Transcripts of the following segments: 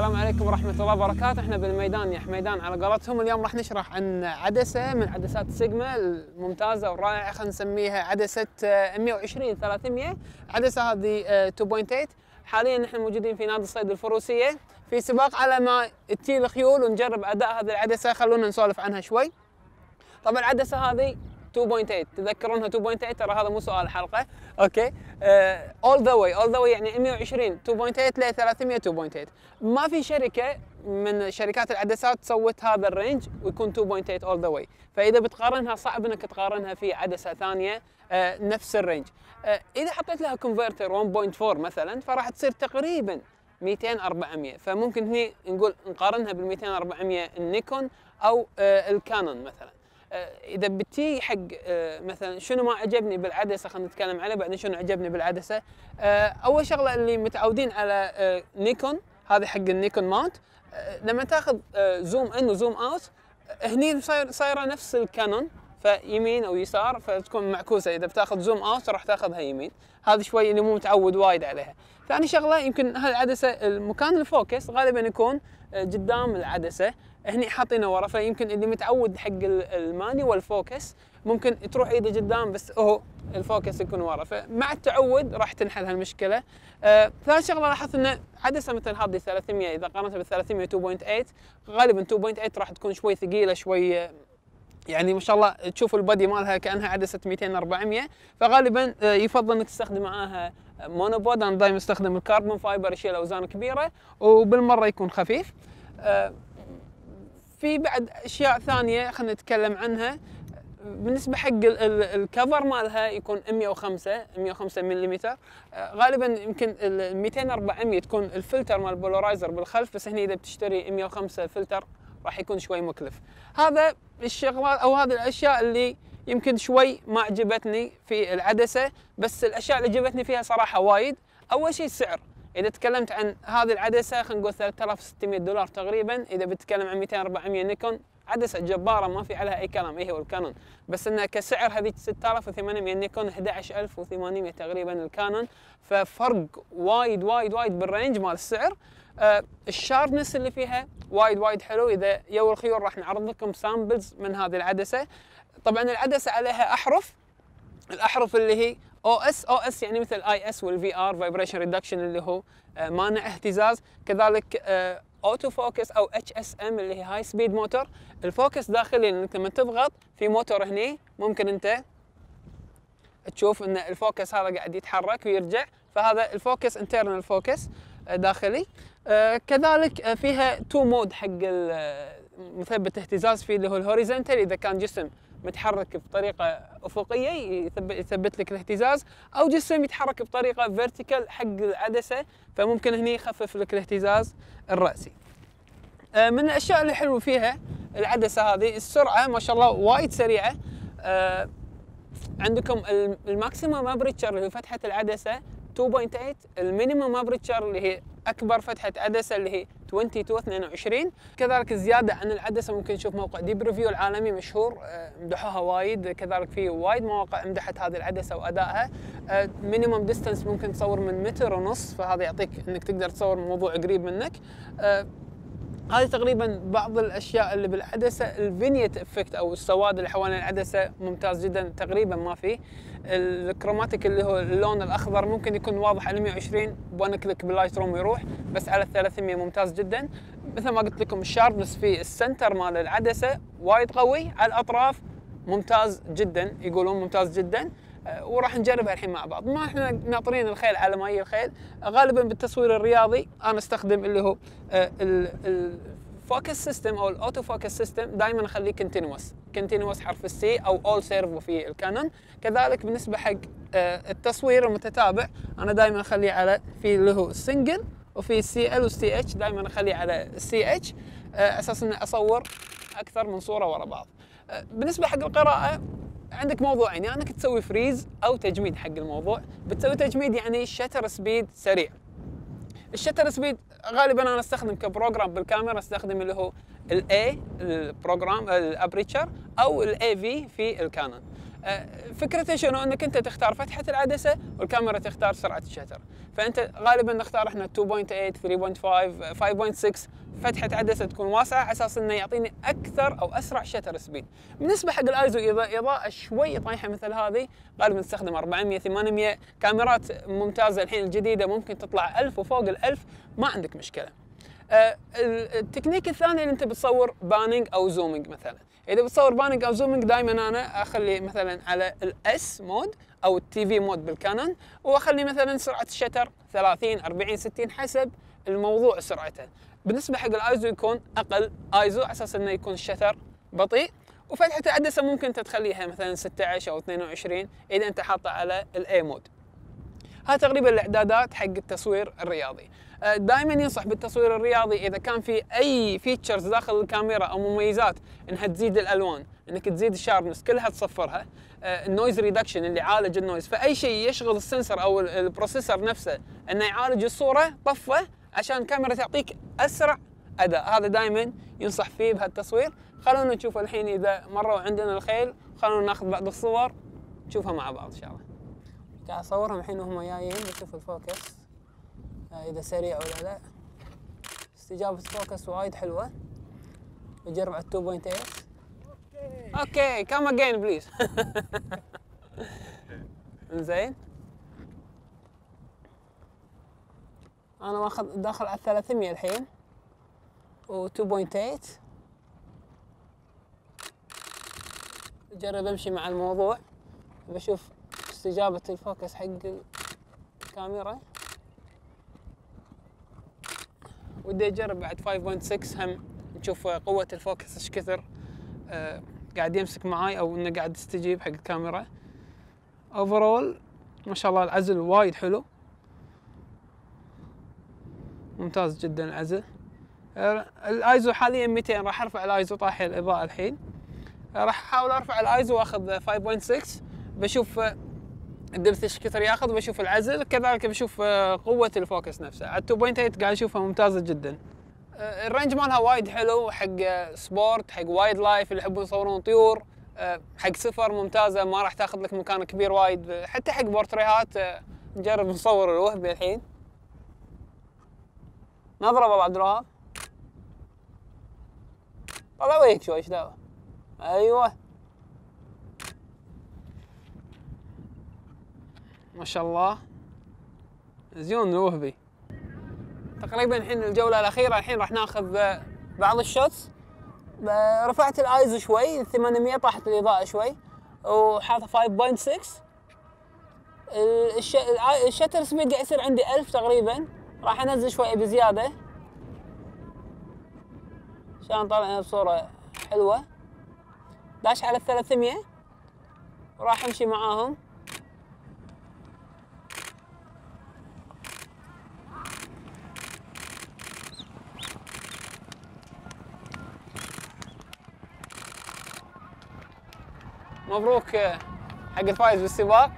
السلام عليكم ورحمة الله وبركاته، إحنا بالميدان يا حميدان على قولتهم. اليوم راح نشرح عن عدسة من عدسات سيجما الممتازة والرائعة خلينا نسميها عدسة آه، 120 300 عدسة هذه آه، 2.8 حاليا نحن موجودين في نادي الصيد الفروسية. في سباق على ما تجي الخيول ونجرب أداء هذه العدسة. خلونا نسولف عنها شوي. طبعا العدسة هذه 2.8 تذكرونها 2.8 ترى هذا مو سؤال حلقه أوكي. all the way all the way يعني 120 2.8 ل 300 2.8 ما في شركة من شركات العدسات سوت هذا ال range ويكون 2.8 all the way فإذا بتقارنها صعب إنك تقارنها في عدسة ثانية آه، نفس ال range. آه، إذا حطيت لها converter 1.4 مثلا فراح تصير تقريبا 200 400 فممكن هني نقول نقارنها بال 200 400 النيكون أو آه، ال Canon مثلا. إذا بتي حق آه، مثلا شنو ما عجبني بالعدسة خلينا نتكلم عليه بعدين شنو عجبني بالعدسة. آه، أول شغلة اللي متعودين على آه، نيكون هذا حق ال Nikon mount آه، لما تاخذ آه، zoom in و zoom out آه، هني صاير صايرة نفس ال Canon فيمين أو يسار فتكون معكوسة. إذا بتاخذ zoom out راح تاخذها يمين. هذا شوي اللي مو متعود وايد عليها. ثاني شغلة يمكن هالعدسة المكان ال focus غالبا يكون آه، قدام العدسة. هني حاطينه ورا فيمكن اللي متعود حق ال- ال manual focus. ممكن تروح ايده قدام بس هو ال focus يكون ورا. فمع التعود راح تنحل هالمشكلة. آه شغلة لاحظت ان عدسه مثل هذه 300 إذا قارنتها بال 300 2.8 غالبا 2.8 راح تكون شوي ثقيلة شوي آه، يعني ما شاء الله تشوف ال body مالها كأنها عدسه 200 400 فغالبا آه، يفضل إنك تستخدم معاها monopod. أنا دائما أستخدم ال carbon fiber يشيل أوزان كبيرة وبالمرة يكون خفيف. في بعد أشياء ثانية خلينا نتكلم عنها. بالنسبة حق ال- ال- ال cover مالها يكون 105 105 ملم غالبا يمكن ال 200 400 تكون الفلتر مال ال polarizer بالخلف بس هني إذا بتشتري 105 فلتر راح يكون شوي مكلف. هذا الشغلات أو هذه الأشياء اللي يمكن شوي ما عجبتني في العدسة بس الأشياء اللي عجبتني فيها صراحة وايد. أول شيء السعر. إذا تكلمت عن هذه العدسة خلينا نقول 3600 دولار تقريبا. إذا بتتكلم عن 200 400 نيكون عدسة جبارة ما في عليها أي كلام. إيه هو الكانون؟ بس انها كسعر هذيك 6800 نيكون 11800 تقريبا الكانون. ففرق وايد وايد وايد بال range مال السعر. آه ال sharpness اللي فيها وايد وايد حلو. إذا يو الخيول راح نعرض لكم samples من هذه العدسة. طبعا العدسة عليها أحرف. الأحرف اللي هي OS OS يعني مثل IS وال VR vibration reduction اللي هو آه، مانع اهتزاز. كذلك auto focus أو HSM اللي هي high speed motor ال focus داخلي انك لما تضغط في موتور هني ممكن أنت تشوف إن ال focus هذا قاعد يتحرك ويرجع. فهذا ال focus internal focus داخلي. آه، كذلك آه، فيها two mode حق آه، مثبت اهتزاز. فيه اللي هو ال horizontal إذا كان جسم متحرك بطريقة أفقية يثبت, لك الاهتزاز أو جسم يتحرك بطريقة vertical حق العدسه فممكن هني يخفف لك الاهتزاز الرأسي. آه، من الأشياء اللي حلوة فيها العدسة هذه السرعة ما شاء الله وايد سريعة آه، عندكم الم- ال maximum aperture اللي هو فتحة العدسة 2.8 ال minimum aperture اللي هي أكبر فتحة عدسة اللي هي 22 22 كذلك الزياده عن العدسة ممكن نشوف موقع DP Review العالمي مشهور آه، مدحوها وايد. كذلك في وايد مواقع مدحت هذه العدسة وأدائها. minimum distance ممكن تصور من متر ونص فهذا يعطيك إنك تقدر تصور موضوع قريب منك. آه، هذه تقريبا بعض الأشياء اللي بالعدسة ال vignette effect أو السواد اللي حوالين العدسة ممتاز جدا تقريبا ما فيه ال chromatic اللي هو اللون الأخضر ممكن يكون واضح على 120 ب one click بال Lightroom يروح بس على 300 ممتاز جدا. مثل ما قلت لكم ال sharpness في ال center مال العدسة وايد قوي على الأطراف ممتاز جدا يقولون ممتاز جدا. وراح نجربها الحين مع بعض. ما إحنا ناطرين الخيل على ما هي الخيل. غالبا بالتصوير الرياضي أنا أستخدم اللي هو ال focus system أو ال auto focus system دائما أخليه continuous continuous حرف ال C أو AI servo في الكانون كذلك بالنسبة حق آه، التصوير المتتابع أنا دائما أخليه على في اللي هو ال single وفي ال CL وال CH دائما أخليه على ال CH أساس إني أصور أكثر من صورة ورا بعض. آه، بالنسبة حق القراءة عندك موضوعين يا انك تسوي freeze أو تجميد حق الموضوع. بتسوي تجميد يعني shutter speed سريع. ال shutter speed غالبا أنا أستخدم ك program بالكاميرا أستخدم اللي هو ال A ال program ال aperture أو ال AV في الكانون. فكرته شنو؟ أنك أنت تختار فتحة العدسة والكاميرا تختار سرعة ال shutter. فأنت غالبا نختار إحنا 2.8 3.5 5.6 فتحة عدسة تكون واسعة على أساس إنه يعطيني أكثر أو أسرع shutter speed بالنسبة حق الآيزو إذا إضاءة شوي طايحة مثل هذه غالبا نستخدم 400 800 كاميرات ممتازة الحين الجديدة ممكن تطلع 1000 وفوق ال 1000 ما عندك مشكلة. آه، التكنيك الثاني اللي انت بتصور panning أو zooming مثلا. إذا بتصور panning أو zooming دائما أنا أخلي مثلا على ال S mode أو ال TV mode بالكانون وأخلي مثلا سرعة ال shutter 30 40 60 حسب الموضوع سرعته. بالنسبة حق الايزو يكون أقل. ايزو على أساس إنه يكون ال shutter بطيء. وفتحة العدسه ممكن تخليها مثلا 16 أو 22 إذا أنت حاطه على ال A mode هذا تقريبا الإعدادات حق التصوير الرياضي. آه، دائما ينصح بالتصوير الرياضي إذا كان في أي features داخل الكاميرا أو مميزات إنها تزيد الألوان إنك تزيد ال sharpness كلها تصفرها. آه، ال noise reduction اللي يعالج ال noise فأي شيء يشغل ال sensor أو ال processor نفسه إنه يعالج الصورة طفة عشان الكاميرا تعطيك أسرع أداء. هذا دائما ينصح فيه بهالتصوير. خلونا نشوف الحين إذا مروا عندنا الخيل. خلونا ناخذ بعض الصور نشوفها مع بعض إن شاء الله. قاعد أصورهم الحين وهم جايين بشوف ال focus آه، إذا سريع ولا لا. استجابة ال focus وايد حلوة. بجرب على 2.8 okay come again please زين أنا ماخذ داخل على 300 الحين. و 2.8 جرب أمشي مع الموضوع. بشوف استجابة ال focus حق الكاميرا. ودي اجرب بعد 5.6 هم نشوف قوة ال focus إيش كثر آه قاعد يمسك معاي أو إنه قاعد يستجيب حق الكاميرا. overall ما شاء الله العزل وايد حلو. ممتاز جدا العزل. آه الآيزو حاليا 200 راح أرفع الآيزو طاحي الإضاءة الحين. آه راح أحاول أرفع الآيزو وأخذ 5.6 بشوف ال depth إيش كثر ياخذ بشوف العزل كذلك بشوف آه، قوة ال focus نفسه. على 2.8 قاعد أشوفها ممتازة جدا. آه، ال range مالها وايد حلو حق sport حق wildlife اللي يحبون يصورون طيور آه، حق سفر ممتازة ما راح تاخذ لك مكان كبير وايد. حتى حق بورتريهات نجرب نصور الوهبي الحين. نظره والله عبد الوهاب. طلع وجهك شوي إيش دعوة؟ أيوه. ما شاء الله. زيون الوهبي تقريبا الحين الجولة الأخيرة الحين راح ناخذ بعض ال shots. رفعت الايزو شوي 800 طاحت الإضاءة شوي وحاطة 5.6 ال shutter speed قاعد يصير عندي 1000 تقريبا. راح أنزل شوي بزيادة. عشان طالع بصوره حلوة. داش على 300 وراح أمشي معاهم. مبروك حق الفايز بالسباق.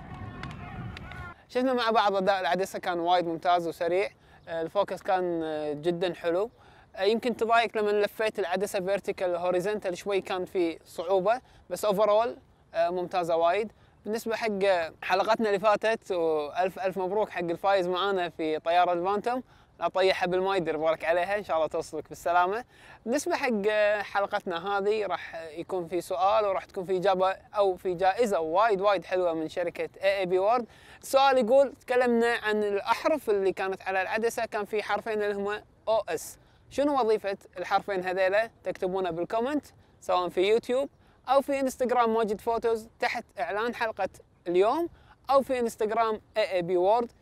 شفنا مع بعض أداء العدسة كان وايد ممتاز وسريع. ال focus كان جدا حلو. يمكن تضايق لما لفيت العدسة vertical horizontal شوي كان في صعوبة بس overall ممتازة وايد. بالنسبة حق حلقتنا اللي فاتت والف ألف مبروك حق الفايز معانا في طيارة ال Phantom. لا بالماء دير بالك عليها إن شاء الله توصلك بالسلامة. بالنسبة حق حلقتنا هذه راح يكون في سؤال وراح تكون في إجابة أو في جائزة وايد وايد حلوة من شركة AAB World السؤال يقول تكلمنا عن الأحرف اللي كانت على العدسة كان في حرفين اللي هما OS شنو وظيفة الحرفين هذيلا؟ تكتبونه بال comment سواء في يوتيوب أو في إنستغرام ماجد photos تحت إعلان حلقة اليوم أو في إنستغرام AAB World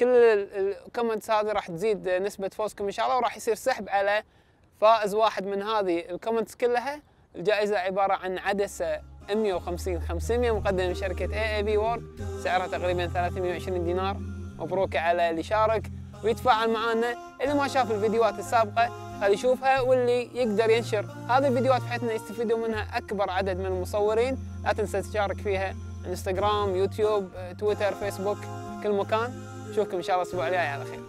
كل ال comments هذه راح تزيد نسبة فوزكم إن شاء الله وراح يصير سحب على فائز واحد من هذه ال comments كلها. الجائزة عبارة عن عدسه 150 500 مقدمه من شركة AAB World سعرها تقريبا 320 دينار. مبروك على اللي شارك. ويتفاعل معنا اللي ما شاف الفيديوهات السابقة خلي يشوفها واللي يقدر ينشر. هذه الفيديوهات بحيث إنه يستفيدوا منها أكبر عدد من المصورين. لا تنسى تشارك فيها انستغرام يوتيوب تويتر فيسبوك كل مكان. نشوفكم إن شاء الله الأسبوع الجاي على خير.